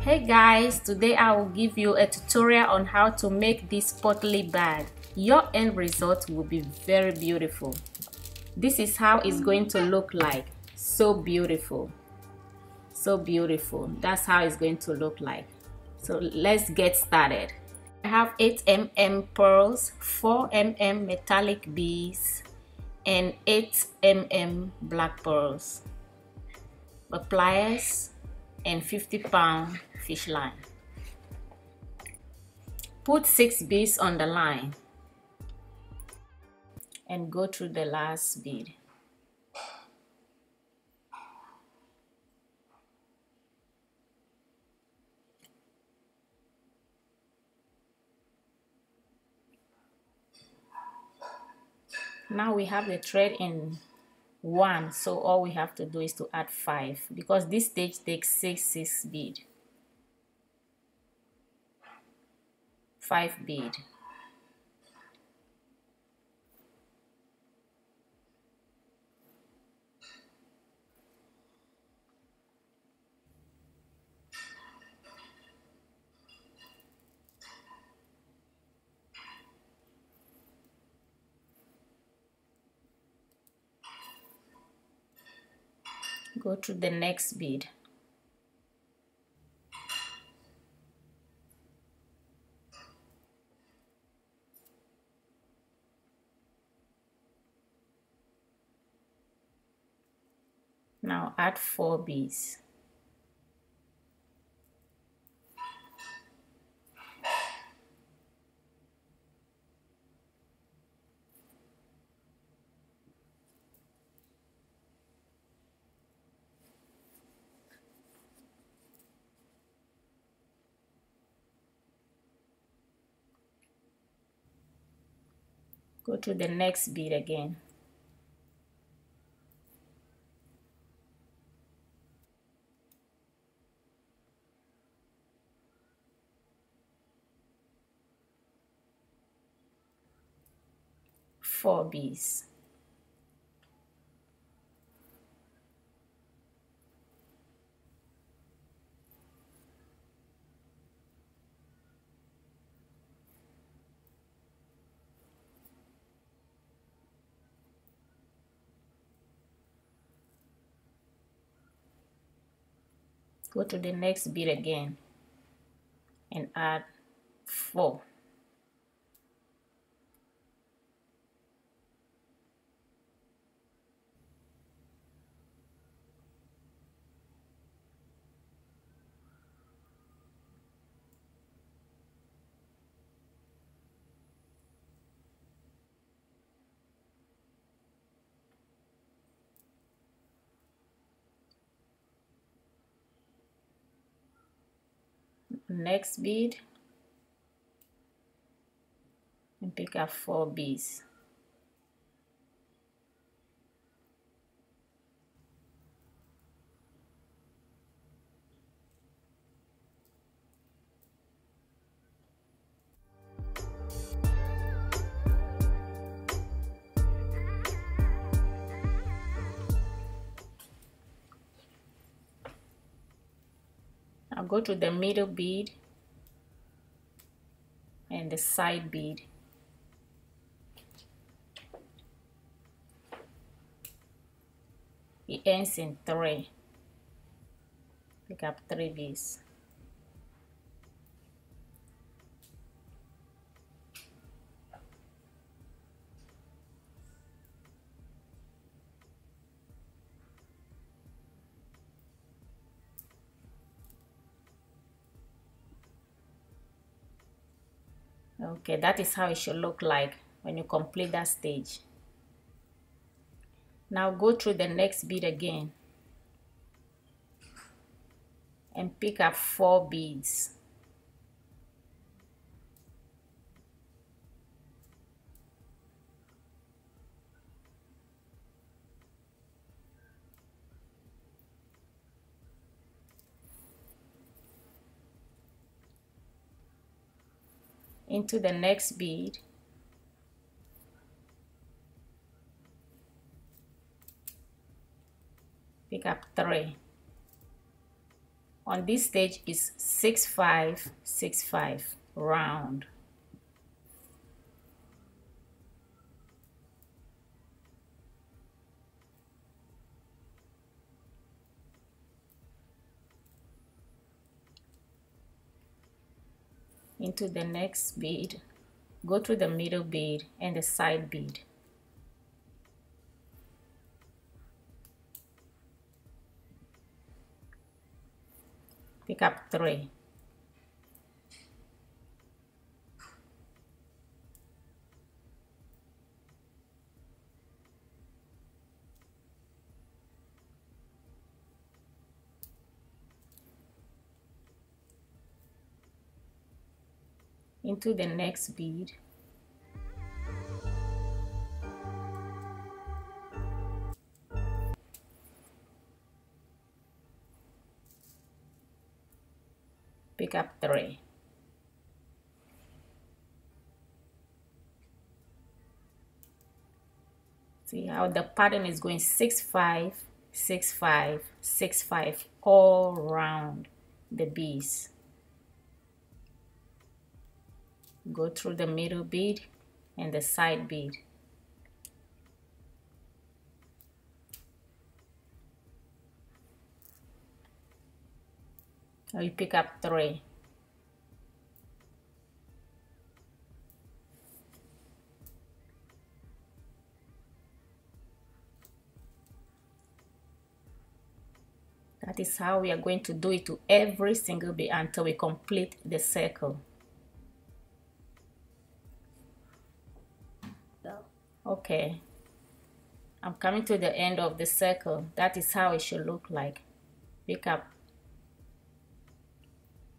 Hey guys, today I will give you a tutorial on how to make this potli bag. Your end result will be very beautiful. This is how it's going to look like. So beautiful. So beautiful. That's how it's going to look like. So let's get started. I have 8 mm pearls, 4 mm metallic beads, and 8 mm black pearls. The pliers and 50 pound fish line. Put 6 beads on the line and go through the last bead. now we have the thread in one so all we have to do is to add five because this stage takes six six bead five bead. Go to the next bead now add four beads go to the next bead again four beads go to the next bead again and add 4 next bead and pick up four beads go to the middle bead and the side bead. It ends in three. Pick up three beads okay that is how it should look like when you complete that stage. Now go through the next bead again and pick up four beads into the next bead. Pick up three. On this stage is 6565 round into the next bead go through the middle bead and the side bead pick up three into the next bead pick up three. See how the pattern is going. Six five six five six five all round the beads go through the middle bead and the side bead now you pick up three That is how we are going to do it to every single bead until we complete the circle. Okay. I'm coming to the end of the circle. That is how it should look like. Pick up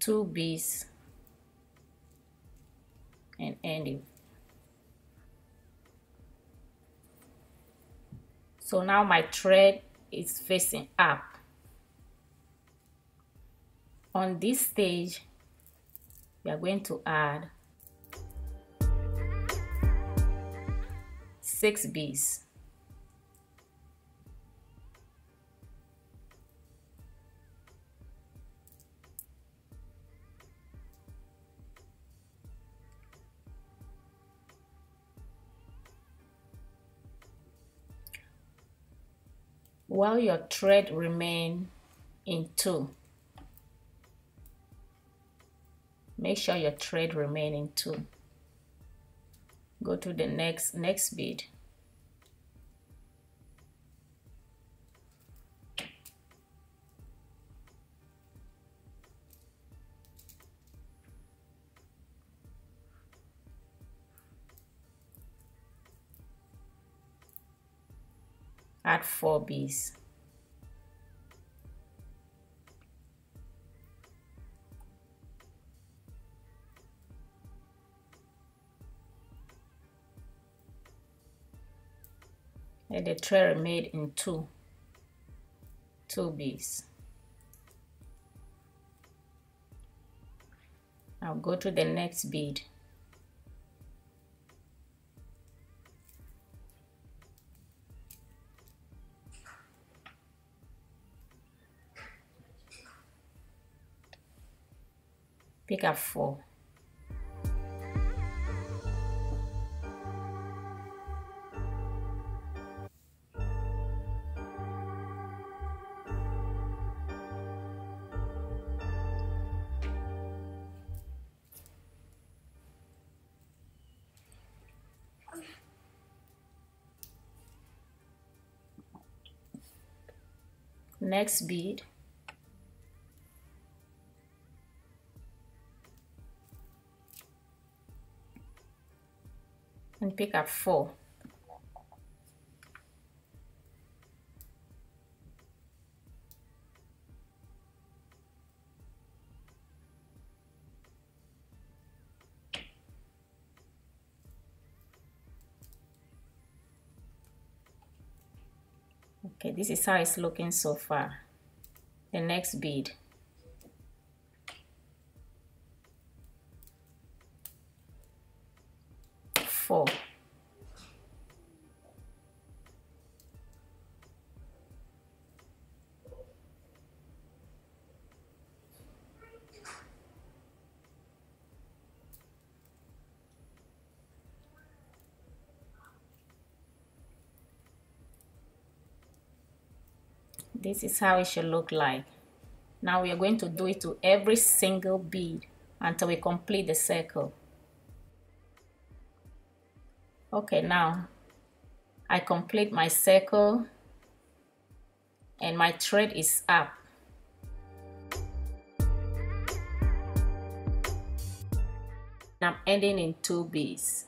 two beads and end it. So now my thread is facing up. On this stage we are going to add six bees. while your thread remain in two make sure your thread remain in two go to the next next bead add four bees and the thread made in two. Two bees I'll go to the next bead pick up four. Next bead pick up four. Okay this is how it's looking so far. The next bead four this is how it should look like. Now we are going to do it to every single bead until we complete the circle. Okay now I complete my circle and my thread is up. I'm ending in two beads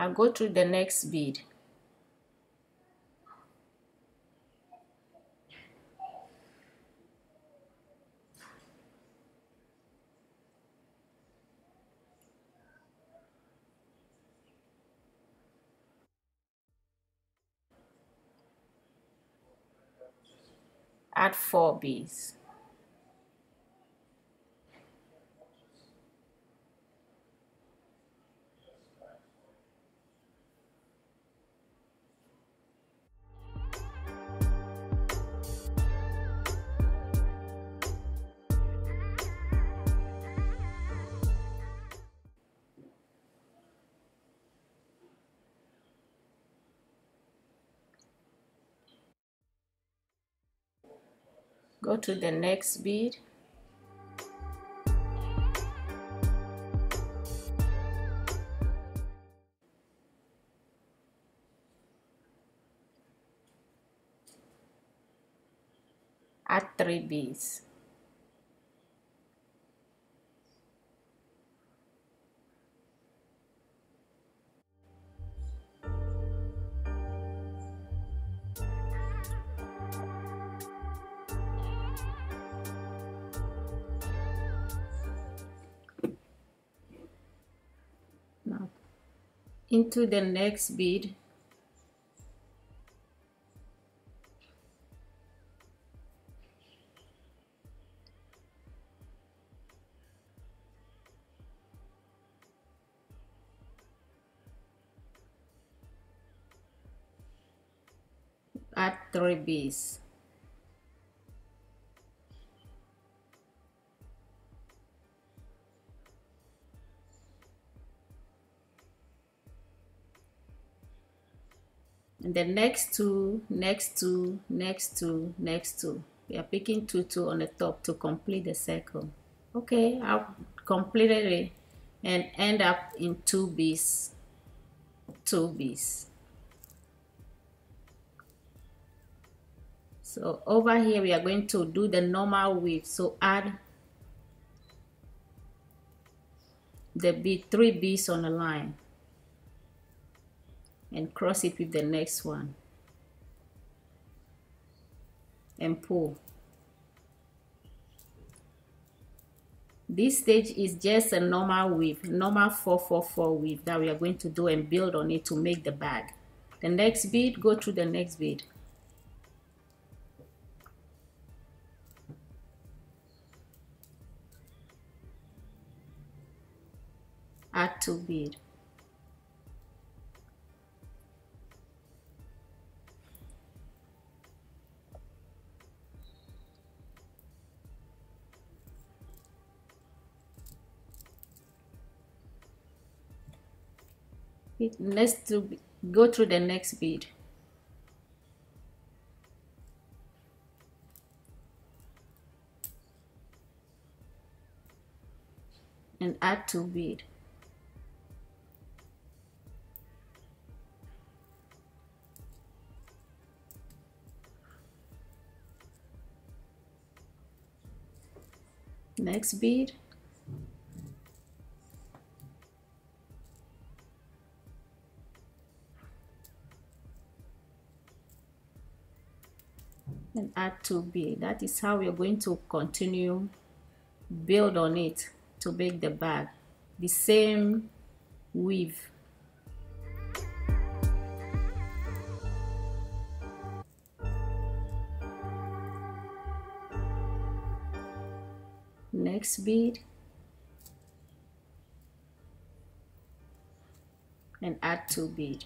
I'll go through the next bead add four beads go to the next bead add three beads into the next bead add three beads and the next two next two next two next two we are picking two two on the top to complete the circle. Okay I've completed it and end up in two bees two bees so over here we are going to do the normal weave. So add the bead three bees on the line and cross it with the next one. And pull. This stage is just a normal weave normal 444 weave that we are going to do and build on it to make the bag. The next bead go through the next bead add two bead let's do, go through the next bead and add two bead next bead and add 2b that is how we're going to continue build on it to make the bag. The same weave. Next bead. And add two bead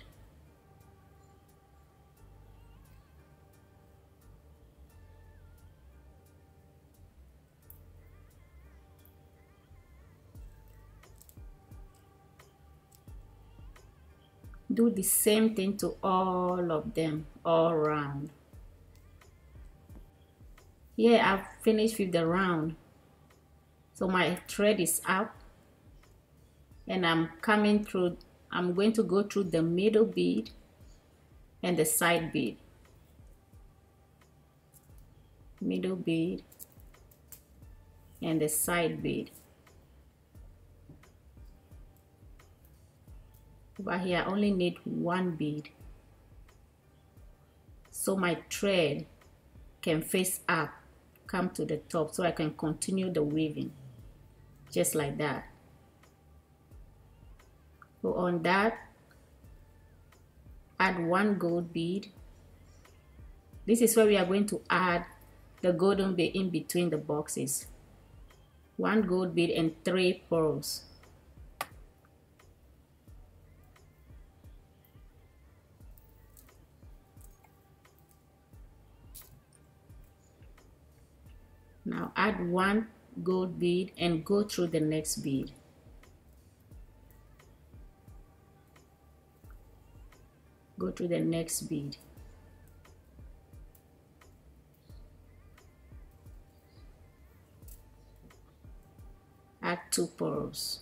do the same thing to all of them all round. Here I've finished with the round. So my thread is up and I'm coming through I'm going to go through the middle bead and the side bead middle bead and the side bead over here I only need one bead so my thread can face up come to the top so I can continue the weaving. Just like that. So on that add one gold bead this is where we are going to add the golden bead in between the boxes. One gold bead and three pearls now add one gold bead and go through the next bead. Go to the next bead. Add two pearls.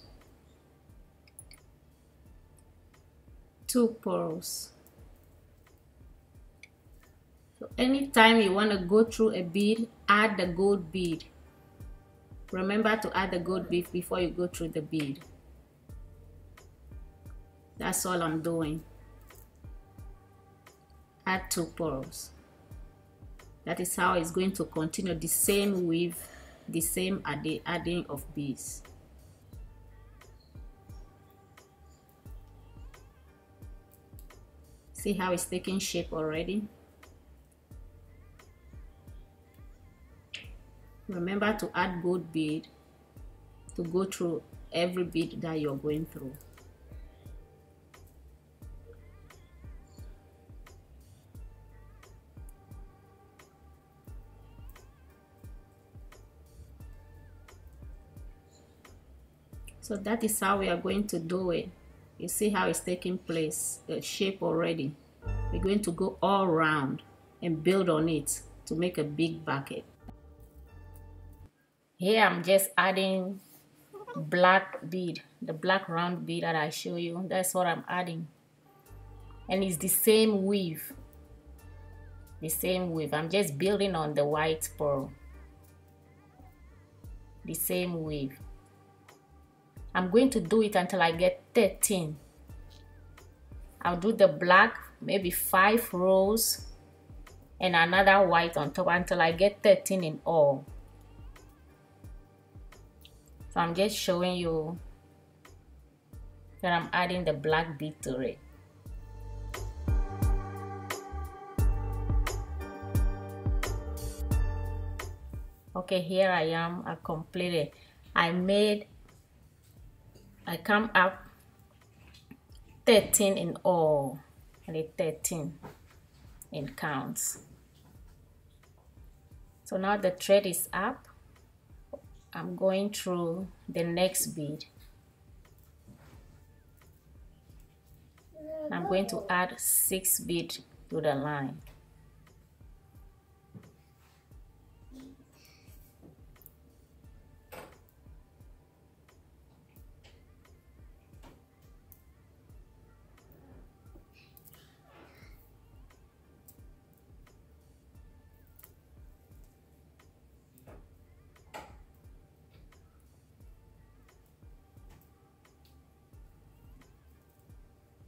Two pearls so anytime you want to go through a bead add the gold bead remember to add the gold bead before you go through the bead that's all I'm doing. Add two pearls. That is how it's going to continue. The same weave the same adding of beads see how it's taking shape already remember to add gold bead to go through every bead that you're going through. So that is how we are going to do it. You see how it's taking place the shape already. We're going to go all around and build on it to make a big bucket here I'm just adding black bead the black round bead that I show you. That's what I'm adding. And it's the same weave. The same weave. I'm just building on the white pearl. The same weave. I'm going to do it until I get 13 I'll do the black maybe five rows and another white on top until I get 13 in all so I'm just showing you that I'm adding the black bead to it. Okay here I am. I completed. I made I come up 13 in all. And it 13 in counts. So now the thread is up I'm going through the next bead I'm going to add six bead to the line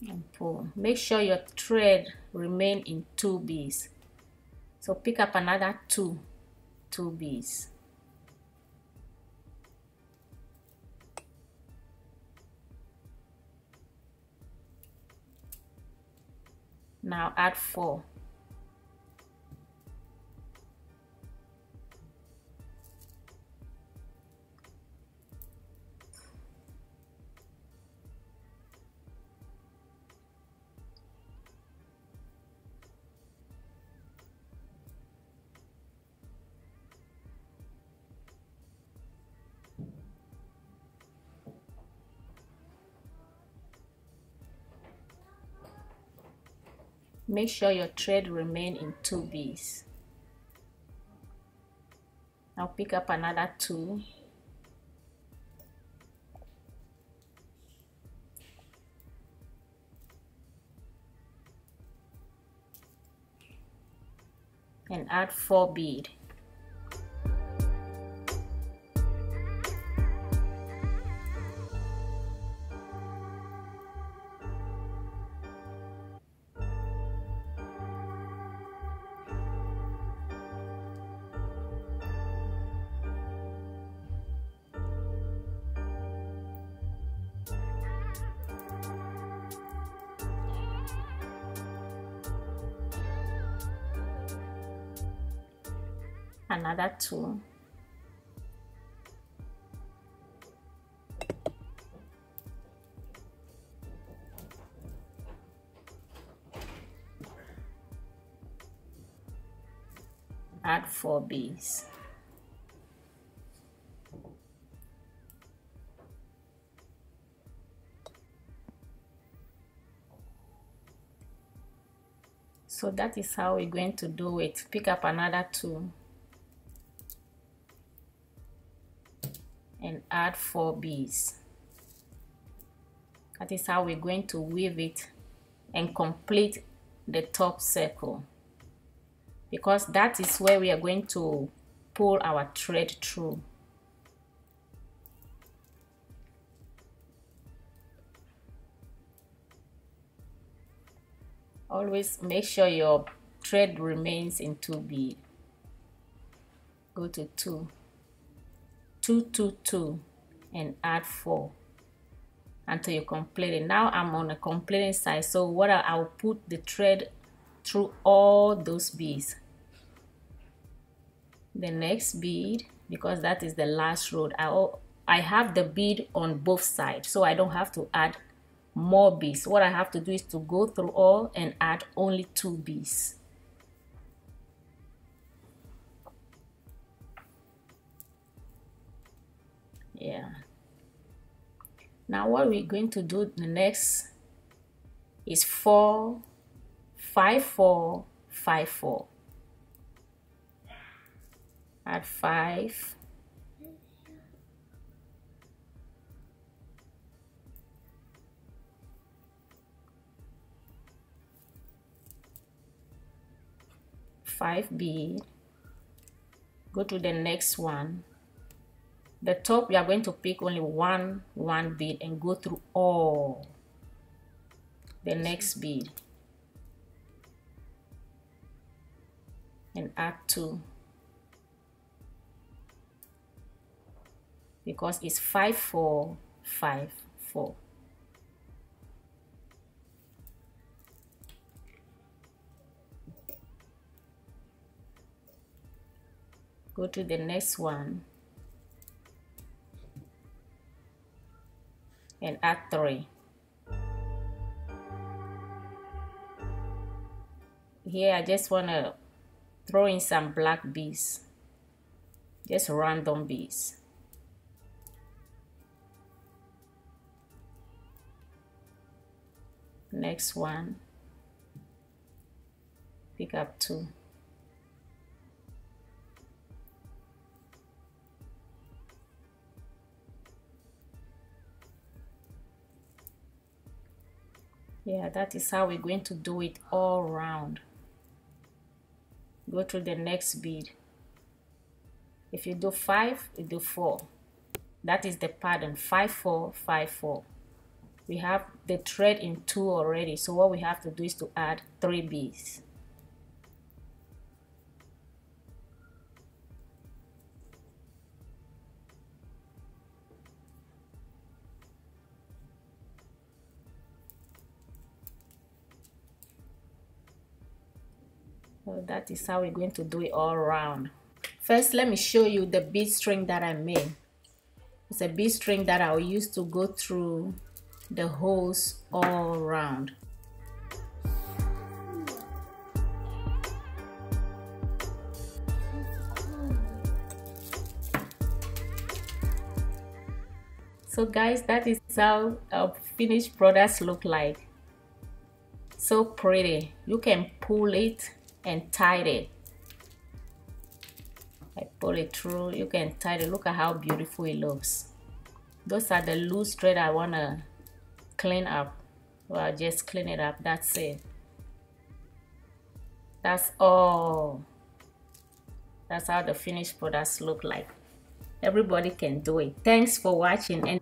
and pull make sure your thread remain in two beads so pick up another two two beads now add four make sure your thread remain in two bees now pick up another two. And add four bead another two. Add four bees so that is how we're going to do it. Pick up another two add four bees that is how we're going to weave it and complete the top circle. Because that is where we are going to pull our thread through. Always make sure your thread remains in 2 bead go to 2 2 2 2 and add 4 until you complete it. Now I'm on a completing side so what I, I'll put the thread through all those beads. The next bead because that is the last row I, I have the bead on both sides so I don't have to add more beads. What I have to do is to go through all and add only two beads yeah. Now what we're going to do the next is four five four five four. Add five. Five bead go to the next one the top we are going to pick only one one bead and go through all the next bead and add two. Because it's five four five four. Go to the next one and add 3 here I just want to throw in some black bees, just random bees. next one. Pick up two yeah that is how we're going to do it all round. Go to the next bead if you do five you do four. That is the pattern five four five four. We have the thread in two already so what we have to do is to add three beads that is how we're going to do it all around first let me show you the bead string that I made. It's a bead string that I'll use to go through the holes all around so guys that is how our finished products look like. So pretty. You can pull it and tie it. I pull it through. You can tie it. Look at how beautiful it looks. Those are the loose thread I want to clean up. Well just clean it up. That's it. That's all. That's how the finished products look like. Everybody can do it. Thanks for watching and